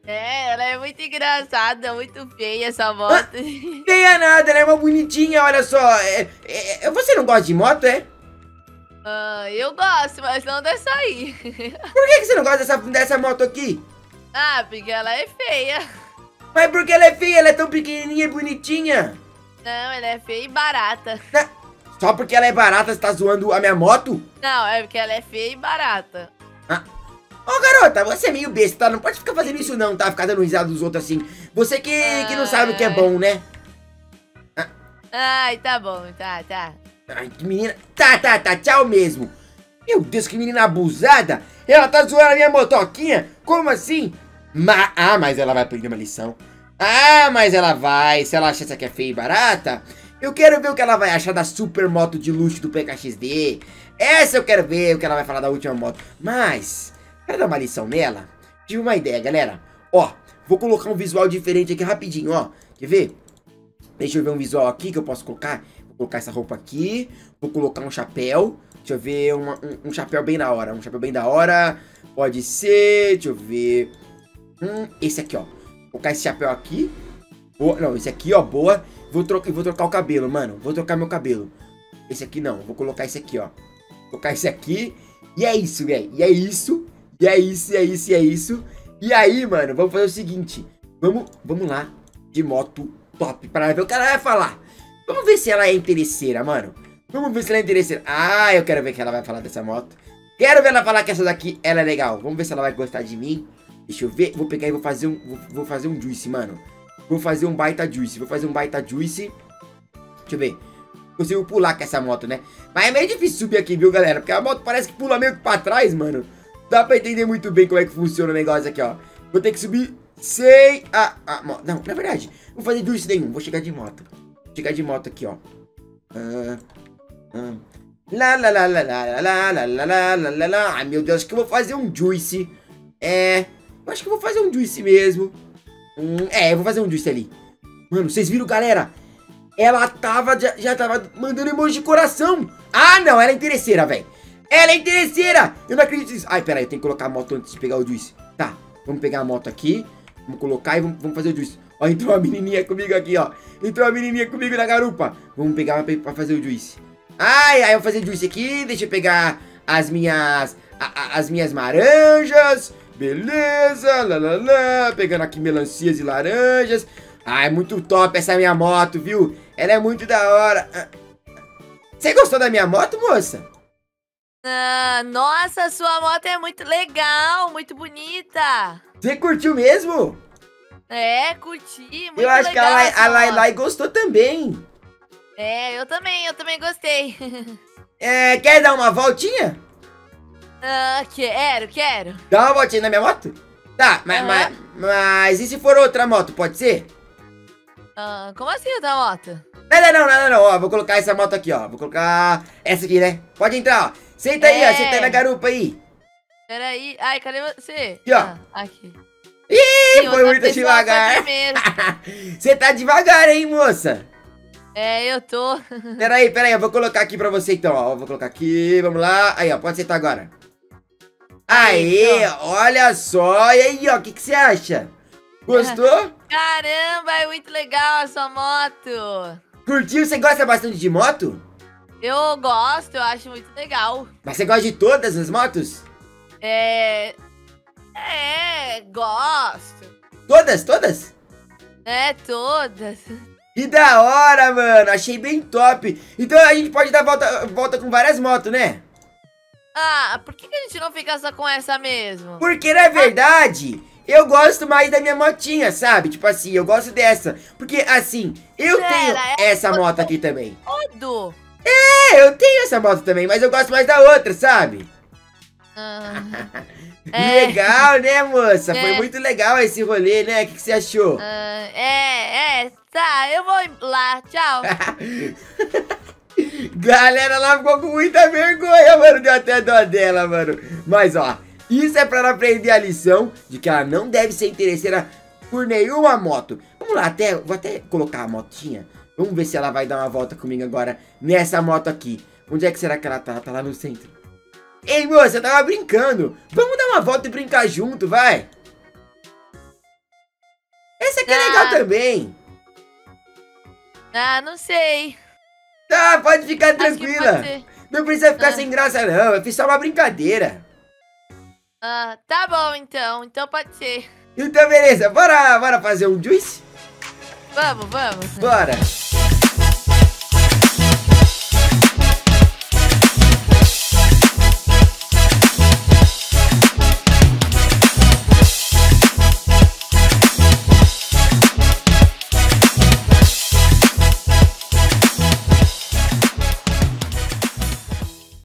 É, ela é muito engraçada, muito feia essa moto. Feia nada, ela é uma bonitinha, olha só. É, é, você não gosta de moto, é? Uh, eu gosto, mas não dessa aí. Por que, que você não gosta dessa, dessa moto aqui? Ah, porque ela é feia. Mas por que ela é feia? Ela é tão pequenininha e bonitinha. Não, ela é feia e barata. Só porque ela é barata, você tá zoando a minha moto? Não, é porque ela é feia e barata. Ah. Ô, oh, garota, você é meio besta, tá? Não pode ficar fazendo isso não, tá? Ficar dando risada dos outros assim. Você que, Ai. que não sabe o que é bom, né? Ah. Ai, tá bom, tá, tá. Ai, que menina... Tá, tá, tá, tchau mesmo. Meu Deus, que menina abusada. Ela tá zoando a minha motoquinha? Como assim? Ma ah, mas ela vai aprender uma lição. Ah, mas ela vai. Se ela acha essa aqui é feia e barata... Eu quero ver o que ela vai achar da super moto de luxo do PKXD. Essa eu quero ver o que ela vai falar da última moto. Mas, para dar uma lição nela, tive uma ideia, galera. Ó, vou colocar um visual diferente aqui rapidinho, ó. Quer ver? Deixa eu ver um visual aqui que eu posso colocar. Vou colocar essa roupa aqui. Vou colocar um chapéu. Deixa eu ver, uma- um, um chapéu bem da hora. Um chapéu bem da hora. Pode ser, deixa eu ver. Hum, esse aqui, ó. Vou colocar esse chapéu aqui. Boa, não, esse aqui, ó, boa. Vou, tro vou trocar o cabelo, mano. Vou trocar meu cabelo. Esse aqui não, vou colocar esse aqui, ó. Vou colocar esse aqui. E é isso, velho. E é isso. E é isso, e é isso, e é isso. E aí, mano, vamos fazer o seguinte. Vamos, vamos lá de moto top para ver o que ela vai falar. Vamos ver se ela é interesseira, mano. Vamos ver se ela é interesseira. Ah, eu quero ver o que ela vai falar dessa moto. Quero ver ela falar que essa daqui ela é legal. Vamos ver se ela vai gostar de mim. Deixa eu ver. Vou pegar e vou fazer um, vou, vou fazer um juice, mano. Vou fazer um baita juice. Vou fazer um baita juice. Deixa eu ver. Consigo pular com essa moto, né? Mas é meio difícil subir aqui, viu, galera? Porque a moto parece que pula meio que pra trás, mano. Dá pra entender muito bem como é que funciona o negócio aqui, ó. Vou ter que subir sem a, a. Não, na verdade, não vou fazer juice nenhum. Vou chegar de moto. Vou chegar de moto aqui, ó. Ah, ah. Lá, lá, lá, lá, lá, lá, lá, lá, lá, lá, lá. Ai, meu Deus, acho que eu vou fazer um juice. É, eu acho que eu vou fazer um juice mesmo. Hum, é, eu vou fazer um juice ali. Mano, vocês viram, galera? Ela tava, já, já tava mandando emoji de coração. Ah, não, ela é interesseira, velho. Ela é interesseira. Eu não acredito nisso. Ai, pera aí, eu tenho que colocar a moto antes de pegar o juice. Tá, vamos pegar a moto aqui. Vamos colocar e vamos, vamos fazer o juice. Ó, entrou uma menininha comigo aqui, ó. Entrou uma menininha comigo na garupa. Vamos pegar pra, pra fazer o juice. Ai, ai, eu vou fazer juice aqui. Deixa eu pegar as minhas... a- a- as minhas laranjas. Beleza, lá, lá, lá. Pegando aqui melancias e laranjas. Ai, muito top essa minha moto, viu? Ela é muito da hora. Ah, Você gostou da minha moto, moça? Ah, nossa, sua moto é muito legal, muito bonita. Você curtiu mesmo? É, curti, muito eu acho que a, Lai, a Lai moto. Lai gostou também. É, eu também, eu também gostei. É, quer dar uma voltinha? Ah, quero, quero. Dá uma voltinha na minha moto? Tá, mas, Aham. mas, mas e se for outra moto, pode ser? Ah, como assim outra moto? Não, não, não, não, não, não, ó, vou colocar essa moto aqui, ó, vou colocar essa aqui, né? Pode entrar, ó, senta aí, ó, É. senta aí na garupa aí. Peraí. Ai, cadê você? Aqui, ó. Ah, aqui. Ih, Sim, foi outra muito pessoa devagar. primeiro. Você tá devagar, hein, moça? É, eu tô. Peraí, peraí, eu vou colocar aqui pra você então, ó. Eu vou colocar aqui, vamos lá. Aí, ó, pode sentar agora. Aê, olha só. E aí, ó, o que, que você acha? Gostou? Caramba, é muito legal a sua moto. Curtiu? Você gosta bastante de moto? Eu gosto, eu acho muito legal. Mas você gosta de todas as motos? É. É, gosto. Todas, todas? É, todas. Que da hora, mano. Achei bem top. Então a gente pode dar volta, volta com várias motos, né? Ah, por que, que a gente não fica só com essa mesmo? Porque na verdade, eu gosto mais da minha motinha, sabe? Tipo assim, eu gosto dessa. Porque assim, eu Pera, tenho é essa moto aqui também. Tudo. É, eu tenho essa moto também, mas eu gosto mais da outra, sabe? Ah, É. Legal, né, moça? Foi É. muito legal esse rolê, né? O que, que você achou? ah, é, é, tá, eu vou lá, tchau. Galera lá ficou com muita vergonha, mano. Deu até dó dela, mano. Mas, ó, isso é pra ela aprender a lição de que ela não deve ser interesseira por nenhuma moto. Vamos lá, até, vou até colocar a motinha. Vamos ver se ela vai dar uma volta comigo agora nessa moto aqui. Onde é que será que ela tá? Ela tá lá no centro. Ei, moça, eu tava brincando. Vamos dar uma volta e brincar junto, vai. Essa aqui é Ah. legal também. Ah, não sei. Tá, pode ficar tranquila. pode. Não precisa ficar Ah. sem graça, não. Eu fiz só uma brincadeira. Ah, tá bom então, então pode ser. Então, beleza. Bora, bora fazer um juice? Vamos, vamos. Bora.